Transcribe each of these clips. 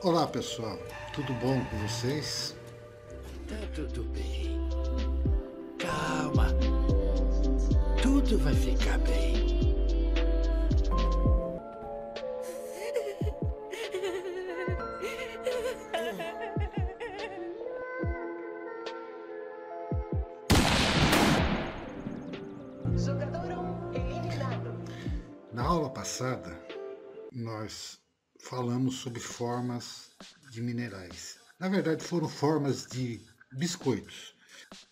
Olá pessoal, tudo bom com vocês? Tá tudo bem. Calma. Tudo vai ficar bem. Jogador 1 eliminado. Na aula passada, nós falamos sobre formas de minerais. Na verdade, foram formas de biscoitos.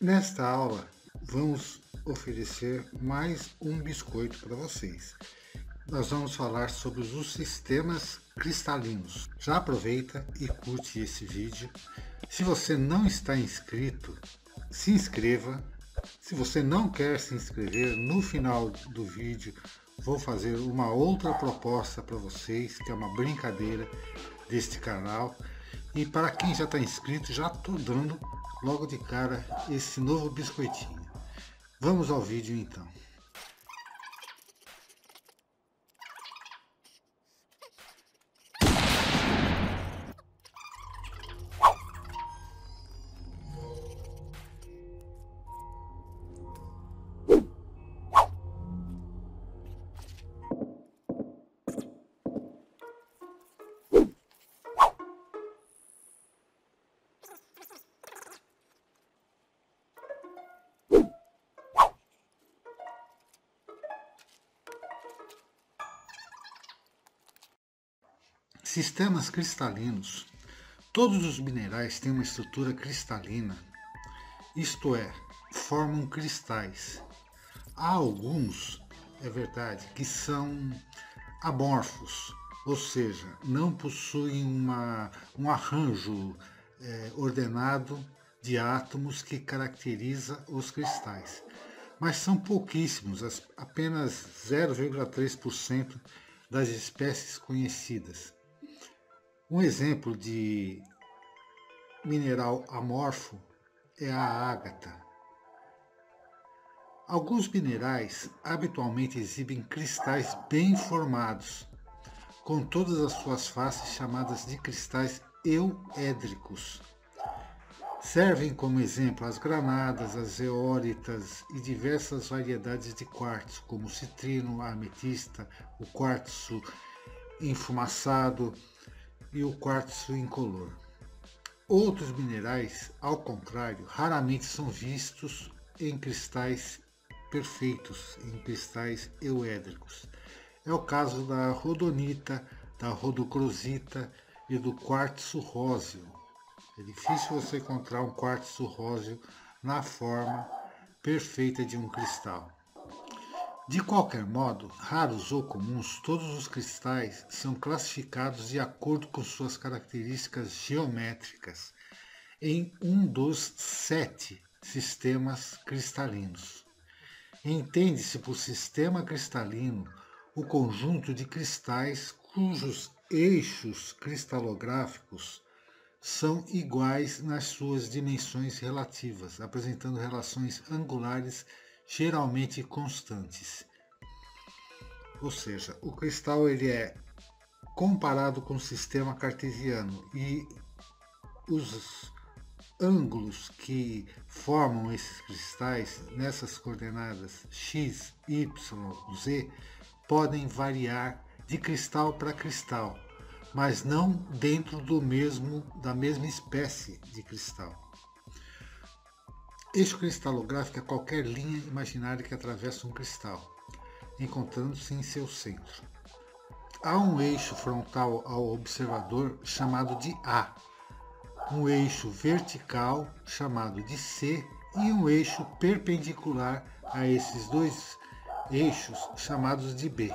Nesta aula, vamos oferecer mais um biscoito para vocês. Nós vamos falar sobre os sistemas cristalinos. Já aproveita e curte esse vídeo. Se você não está inscrito, se inscreva. Se você não quer se inscrever, no final do vídeo vou fazer uma outra proposta para vocês, que é uma brincadeira deste canal. E para quem já está inscrito, já estou dando logo de cara esse novo biscoitinho. Vamos ao vídeo então. Sistemas cristalinos. Todos os minerais têm uma estrutura cristalina, isto é, formam cristais. Há alguns, é verdade, que são amorfos, ou seja, não possuem uma, um arranjo é, ordenado de átomos que caracteriza os cristais. Mas são pouquíssimos, apenas 0,3% das espécies conhecidas. Um exemplo de mineral amorfo é a ágata. Alguns minerais habitualmente exibem cristais bem formados, com todas as suas faces chamadas de cristais euédricos. Servem como exemplo as granadas, as eóritas e diversas variedades de quartzo, como o citrino, a ametista, o quartzo enfumaçado, e o quartzo incolor. Outros minerais, ao contrário, raramente são vistos em cristais perfeitos, em cristais euédricos. É o caso da rodonita, da rodocrosita e do quartzo róseo. É difícil você encontrar um quartzo róseo na forma perfeita de um cristal. De qualquer modo, raros ou comuns, todos os cristais são classificados de acordo com suas características geométricas em um dos sete sistemas cristalinos. Entende-se por sistema cristalino o conjunto de cristais cujos eixos cristalográficos são iguais nas suas dimensões relativas, apresentando relações angulares geralmente constantes. Ou seja, o cristal ele é comparado com o sistema cartesiano e os ângulos que formam esses cristais nessas coordenadas x, y, z podem variar de cristal para cristal, mas não dentro do mesmo da mesma espécie de cristal. Eixo cristalográfico é qualquer linha imaginária que atravessa um cristal, encontrando-se em seu centro. Há um eixo frontal ao observador chamado de A, um eixo vertical chamado de C e um eixo perpendicular a esses dois eixos chamados de B.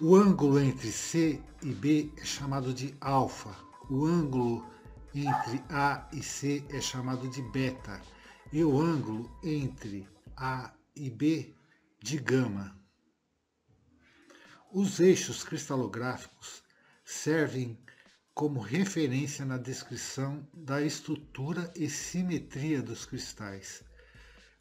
O ângulo entre C e B é chamado de alfa. O ângulo entre A e C é chamado de beta e o ângulo entre A e B de gama. Os eixos cristalográficos servem como referência na descrição da estrutura e simetria dos cristais.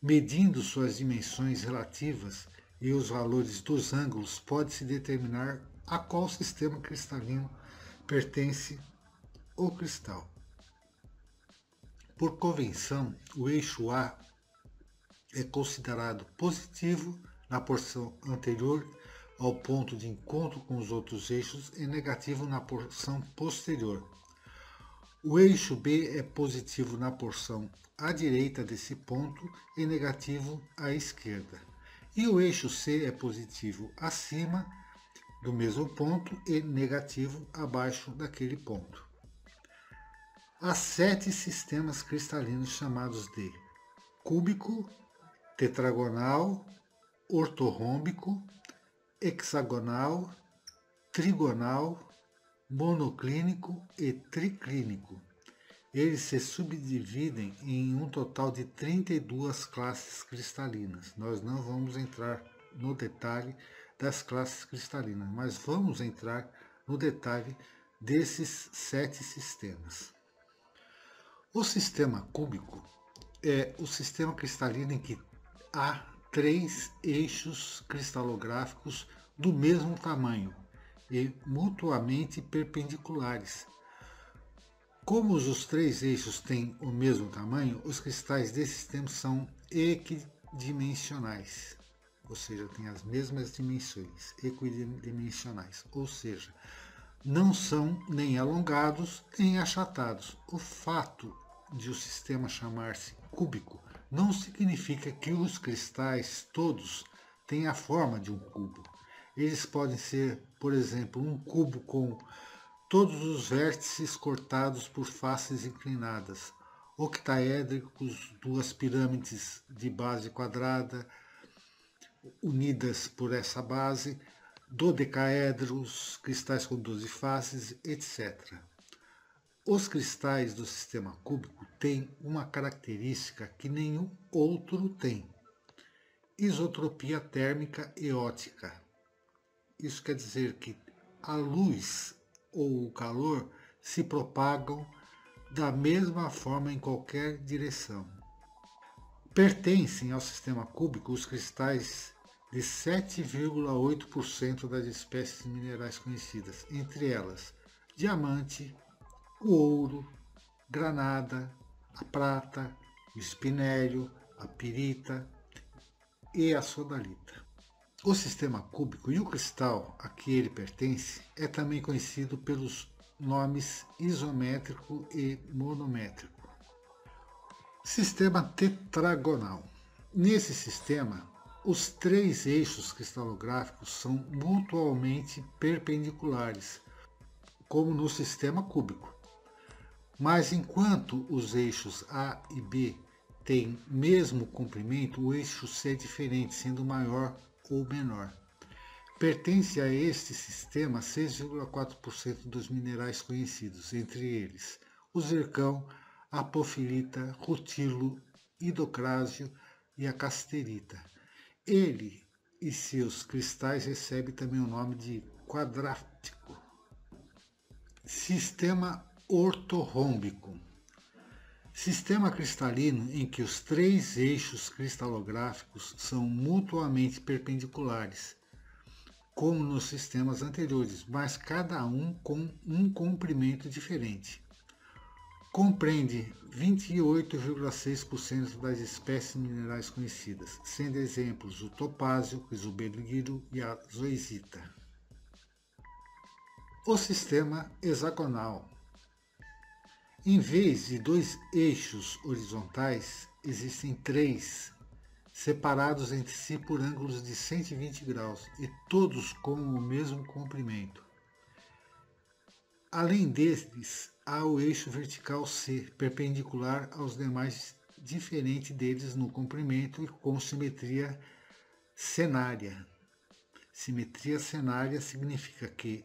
Medindo suas dimensões relativas e os valores dos ângulos, pode-se determinar a qual sistema cristalino pertence o cristal. Por convenção, o eixo A é considerado positivo na porção anterior ao ponto de encontro com os outros eixos e negativo na porção posterior. O eixo B é positivo na porção à direita desse ponto e negativo à esquerda. E o eixo C é positivo acima do mesmo ponto e negativo abaixo daquele ponto. Há sete sistemas cristalinos chamados de cúbico, tetragonal, ortorrômbico, hexagonal, trigonal, monoclínico e triclínico. Eles se subdividem em um total de 32 classes cristalinas. Nós não vamos entrar no detalhe das classes cristalinas, mas vamos entrar no detalhe desses sete sistemas. O sistema cúbico é o sistema cristalino em que há três eixos cristalográficos do mesmo tamanho e mutuamente perpendiculares. Como os três eixos têm o mesmo tamanho, os cristais desse sistema são equidimensionais, ou seja, têm as mesmas dimensões, equidimensionais, ou seja, não são nem alongados nem achatados. O fato de o sistema chamar-se cúbico não significa que os cristais todos têm a forma de um cubo. Eles podem ser, por exemplo, um cubo com todos os vértices cortados por faces inclinadas, octaédricos, duas pirâmides de base quadrada unidas por essa base, dodecaedros, cristais com 12 faces, etc. Os cristais do sistema cúbico têm uma característica que nenhum outro tem: isotropia térmica e ótica. Isso quer dizer que a luz ou o calor se propagam da mesma forma em qualquer direção. Pertencem ao sistema cúbico os cristais de 7,8% das espécies minerais conhecidas, entre elas diamante, o ouro, granada, a prata, o espinério, a pirita e a sodalita. O sistema cúbico e o cristal a que ele pertence é também conhecido pelos nomes isométrico e monométrico. Sistema tetragonal. Nesse sistema, os três eixos cristalográficos são mutualmente perpendiculares, como no sistema cúbico. Mas enquanto os eixos A e B têm mesmo comprimento, o eixo C é diferente, sendo maior ou menor. Pertence a este sistema 6,4% dos minerais conhecidos, entre eles o zircão, a apofilita, rutilo, hidrocrásio e a casterita. Ele e seus cristais recebem também o nome de quadrático. Sistema ortorrômbico. Sistema cristalino em que os três eixos cristalográficos são mutuamente perpendiculares, como nos sistemas anteriores, mas cada um com um comprimento diferente. Compreende 28,6% das espécies minerais conhecidas, sendo exemplos o topázio, o isoberilho e a zoisita. O sistema hexagonal em vez de dois eixos horizontais, existem três, separados entre si por ângulos de 120 graus e todos com o mesmo comprimento. Além destes, há o eixo vertical C, perpendicular aos demais, diferente deles no comprimento e com simetria cenária. Simetria cenária significa que,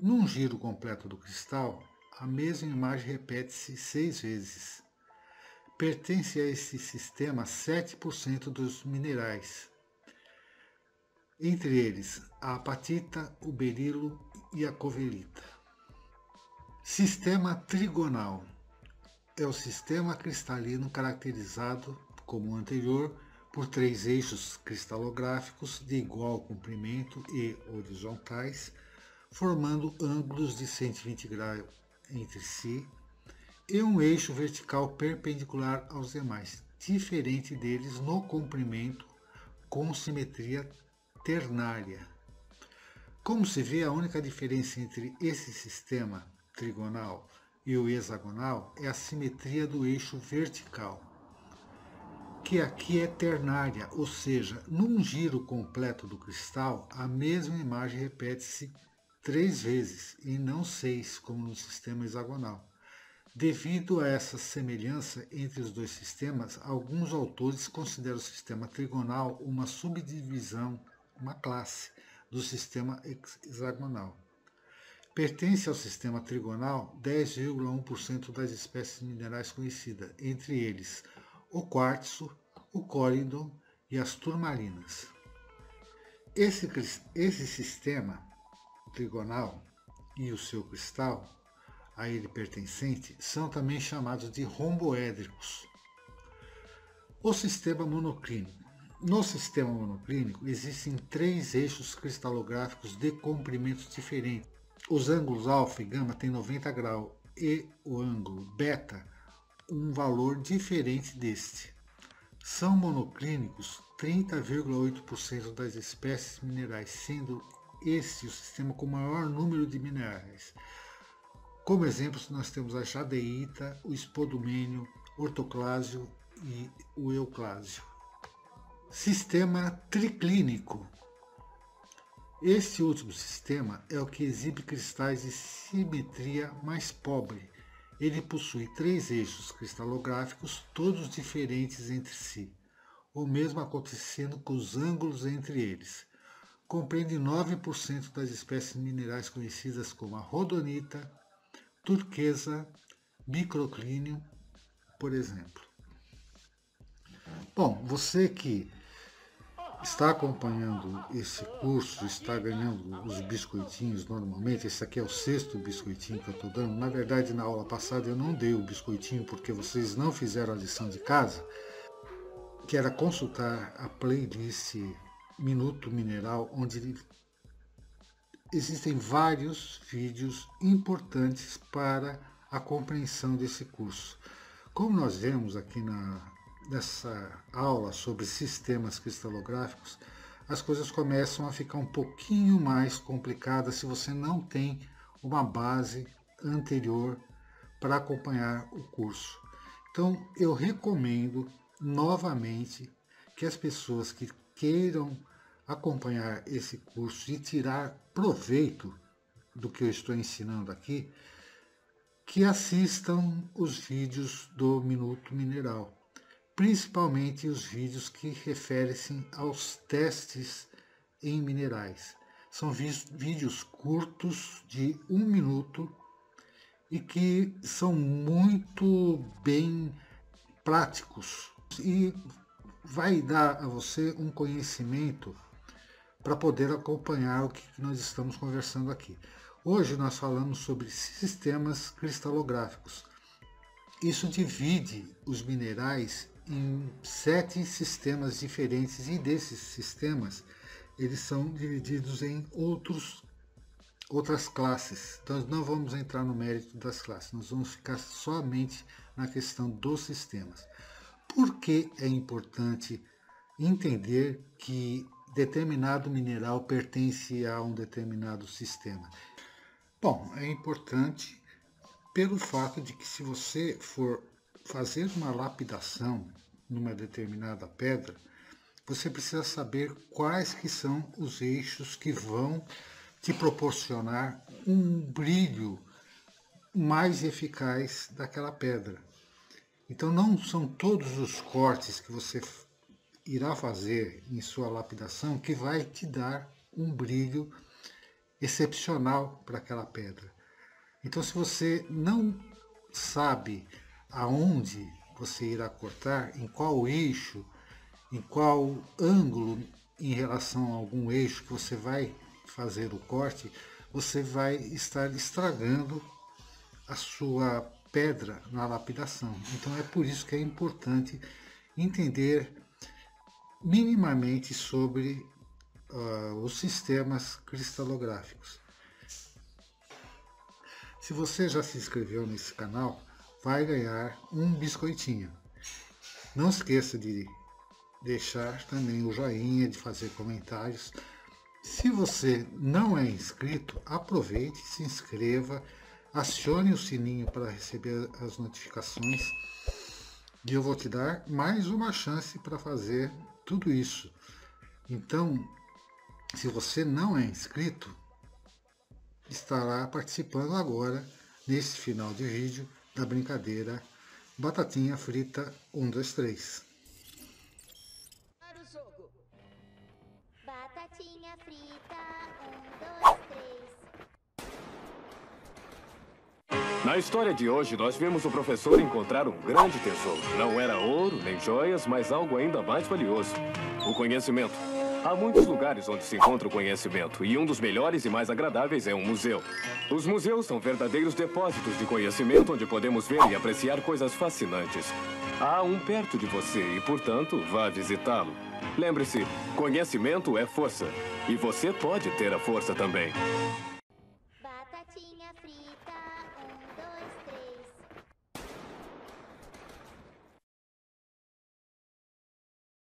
num giro completo do cristal, a mesma imagem repete-se seis vezes. Pertence a esse sistema 7% dos minerais, entre eles a apatita, o berilo e a covelita. Sistema trigonal é o sistema cristalino caracterizado, como o anterior, por três eixos cristalográficos de igual comprimento e horizontais, formando ângulos de 120 graus entre si e um eixo vertical perpendicular aos demais, diferente deles no comprimento com simetria ternária. Como se vê, a única diferença entre esse sistema trigonal e o hexagonal é a simetria do eixo vertical, que aqui é ternária, ou seja, num giro completo do cristal, a mesma imagem repete-se três vezes e não seis, como no sistema hexagonal. Devido a essa semelhança entre os dois sistemas, alguns autores consideram o sistema trigonal uma subdivisão, uma classe, do sistema hexagonal. Pertence ao sistema trigonal 10,1% das espécies minerais conhecidas, entre eles o quartzo, o córido e as turmalinas. Esse, esse sistema trigonal e o seu cristal a ele pertencente são também chamados de romboédricos. O sistema monoclínico. No sistema monoclínico existem três eixos cristalográficos de comprimentos diferentes. Os ângulos alfa e gama têm 90 graus e o ângulo beta um valor diferente deste. São monoclínicos 30,8% das espécies minerais, sendo este o sistema com maior número de minerais. Como exemplos, nós temos a jadeíta, o espodumênio, ortoclásio e o euclásio. Sistema triclínico. Este último sistema é o que exibe cristais de simetria mais pobre. Ele possui três eixos cristalográficos, todos diferentes entre si, o mesmo acontecendo com os ângulos entre eles. Compreende 9% das espécies minerais conhecidas como a rodonita, turquesa, microclínio, por exemplo. Bom, você que está acompanhando esse curso, está ganhando os biscoitinhos normalmente, esse aqui é o sexto biscoitinho que eu estou dando. Na verdade, na aula passada eu não dei o biscoitinho porque vocês não fizeram a lição de casa, que era consultar a playlist Minuto Mineral, onde existem vários vídeos importantes para a compreensão desse curso. Como nós vemos aqui na, nessa aula sobre sistemas cristalográficos, as coisas começam a ficar um pouquinho mais complicadas se você não tem uma base anterior para acompanhar o curso. Então, eu recomendo novamente que as pessoas que queiram acompanhar esse curso e tirar proveito do que eu estou ensinando aqui, que assistam os vídeos do Minuto Mineral, principalmente os vídeos que referem-se aos testes em minerais. São vídeos curtos de um minuto e que são muito bem práticos e vai dar a você um conhecimento para poder acompanhar o que nós estamos conversando aqui. Hoje nós falamos sobre sistemas cristalográficos. Isso divide os minerais em sete sistemas diferentes e desses sistemas eles são divididos em outros outras classes. Então não vamos entrar no mérito das classes, nós vamos ficar somente na questão dos sistemas. Por que é importante entender que determinado mineral pertence a um determinado sistema? Bom, é importante pelo fato de que se você for fazer uma lapidação numa determinada pedra, você precisa saber quais que são os eixos que vão te proporcionar um brilho mais eficaz daquela pedra. Então não são todos os cortes que você irá fazer em sua lapidação que vai te dar um brilho excepcional para aquela pedra. Então, se você não sabe aonde você irá cortar, em qual eixo, em qual ângulo em relação a algum eixo que você vai fazer o corte, você vai estar estragando a sua pedra na lapidação. Então é por isso que é importante entender minimamente sobre uh, os sistemas cristalográficos. Se você já se inscreveu nesse canal, vai ganhar um biscoitinho. Não esqueça de deixar também o joinha, de fazer comentários. Se você não é inscrito, aproveite, se inscreva, acione o sininho para receber as notificações e eu vou te dar mais uma chance para fazer tudo isso. Então, se você não é inscrito, estará participando agora, nesse final de vídeo, da brincadeira Batatinha Frita 1, 2, 3. Na história de hoje, nós vimos o professor encontrar um grande tesouro. Não era ouro, nem joias, mas algo ainda mais valioso. O conhecimento. Há muitos lugares onde se encontra o conhecimento, e um dos melhores e mais agradáveis é um museu. Os museus são verdadeiros depósitos de conhecimento onde podemos ver e apreciar coisas fascinantes. Há um perto de você e, portanto, vá visitá-lo. Lembre-se, conhecimento é força. E você pode ter a força também.